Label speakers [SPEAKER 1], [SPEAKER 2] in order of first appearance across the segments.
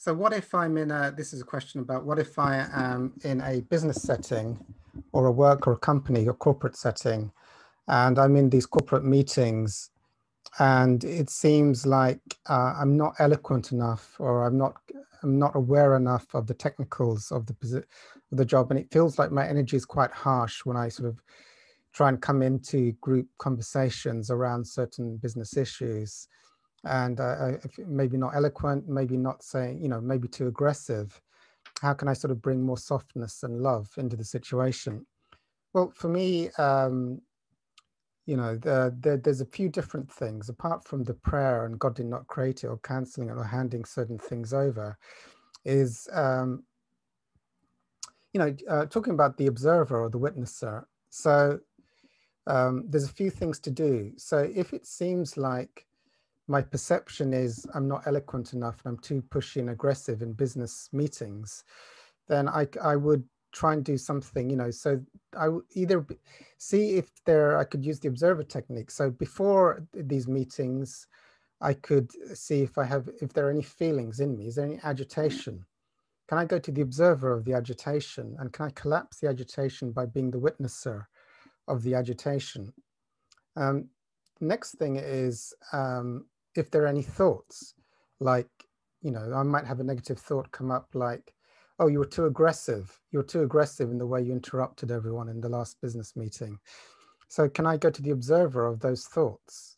[SPEAKER 1] So what if I'm in a, this is a question about what if I am in a business setting or a work or a company or corporate setting and I'm in these corporate meetings and it seems like uh, I'm not eloquent enough or I'm not I'm not aware enough of the technicals of the of the job and it feels like my energy is quite harsh when I sort of try and come into group conversations around certain business issues and uh, maybe not eloquent, maybe not saying, you know, maybe too aggressive. How can I sort of bring more softness and love into the situation? Well, for me, um, you know, the, the, there's a few different things apart from the prayer and God did not create it or canceling it or handing certain things over is, um, you know, uh, talking about the observer or the witnesser. So um, there's a few things to do. So if it seems like my perception is I'm not eloquent enough and I'm too pushy and aggressive in business meetings, then I, I would try and do something, you know, so I would either see if there, I could use the observer technique. So before these meetings, I could see if I have, if there are any feelings in me, is there any agitation? Can I go to the observer of the agitation and can I collapse the agitation by being the witnesser of the agitation? Um, next thing is um, if there are any thoughts, like, you know, I might have a negative thought come up like, oh, you were too aggressive. You were too aggressive in the way you interrupted everyone in the last business meeting. So can I go to the observer of those thoughts?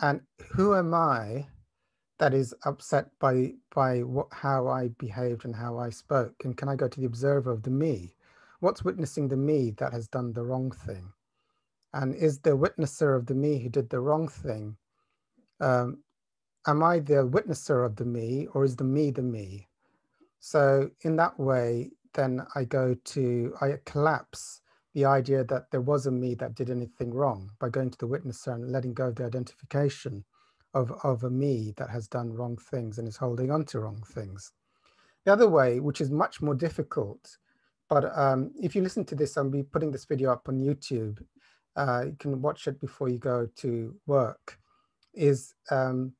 [SPEAKER 1] And who am I that is upset by, by what, how I behaved and how I spoke? And can I go to the observer of the me? What's witnessing the me that has done the wrong thing? And is the witnesser of the me who did the wrong thing um, am I the witnesser of the me or is the me the me? So in that way, then I go to, I collapse the idea that there was a me that did anything wrong by going to the witnesser and letting go of the identification of, of a me that has done wrong things and is holding on to wrong things. The other way, which is much more difficult, but um, if you listen to this, I'll be putting this video up on YouTube. Uh, you can watch it before you go to work is um,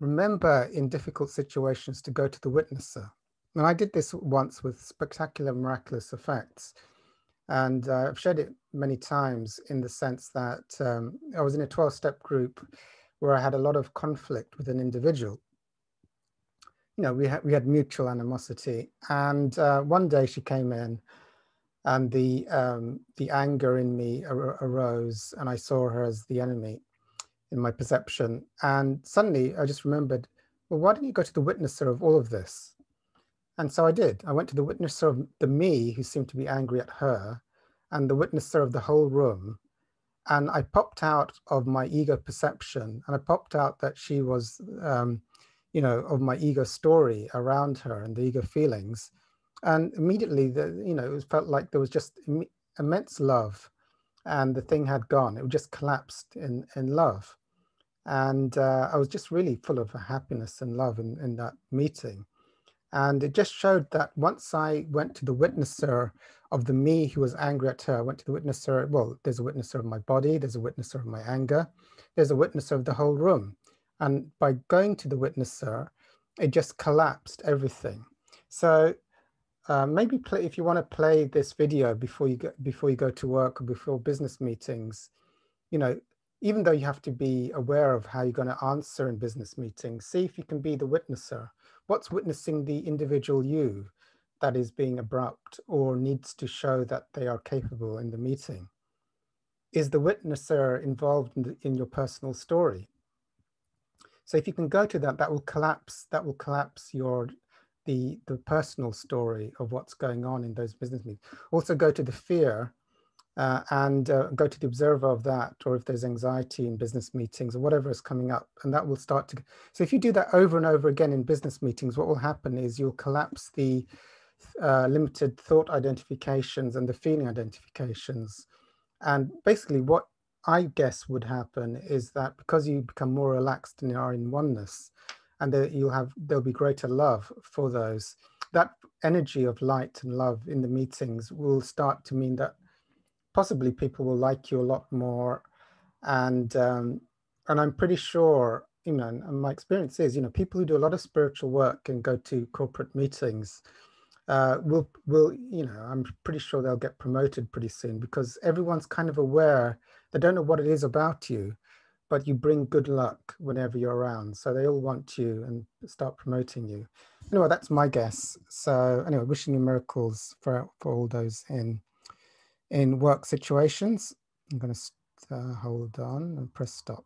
[SPEAKER 1] remember in difficult situations to go to the witnesser. And I did this once with spectacular, miraculous effects. And uh, I've shared it many times in the sense that um, I was in a 12 step group where I had a lot of conflict with an individual. You know, we had, we had mutual animosity. And uh, one day she came in and the, um, the anger in me ar arose and I saw her as the enemy in my perception. And suddenly I just remembered, well, why didn't you go to the witnesser of all of this? And so I did. I went to the witnesser of the me who seemed to be angry at her and the witnesser of the whole room. And I popped out of my ego perception and I popped out that she was, um, you know, of my ego story around her and the ego feelings. And immediately, the, you know, it felt like there was just immense love and the thing had gone. It just collapsed in, in love. And uh, I was just really full of happiness and love in, in that meeting. And it just showed that once I went to the witnesser of the me who was angry at her, I went to the witnesser, well, there's a witnesser of my body, there's a witnesser of my anger, there's a witnesser of the whole room. And by going to the witnesser, it just collapsed everything. So uh, maybe play, if you want to play this video before you go, before you go to work or before business meetings, you know, even though you have to be aware of how you're going to answer in business meetings, see if you can be the witnesser. What's witnessing the individual you that is being abrupt or needs to show that they are capable in the meeting? Is the witnesser involved in, the, in your personal story? So if you can go to that, that will collapse, that will collapse your the, the personal story of what's going on in those business meetings. Also go to the fear uh, and uh, go to the observer of that, or if there's anxiety in business meetings or whatever is coming up, and that will start to. So if you do that over and over again in business meetings, what will happen is you'll collapse the uh, limited thought identifications and the feeling identifications. And basically what I guess would happen is that because you become more relaxed and you are in oneness, and that you'll have, there'll be greater love for those, that energy of light and love in the meetings will start to mean that possibly people will like you a lot more. And, um, and I'm pretty sure you know, and my experience is, you know, people who do a lot of spiritual work and go to corporate meetings uh, will, will, you know, I'm pretty sure they'll get promoted pretty soon because everyone's kind of aware. They don't know what it is about you, but you bring good luck whenever you're around. So they all want you and start promoting you. Anyway, that's my guess. So anyway, wishing you miracles for, for all those in, in work situations. I'm going to uh, hold on and press stop.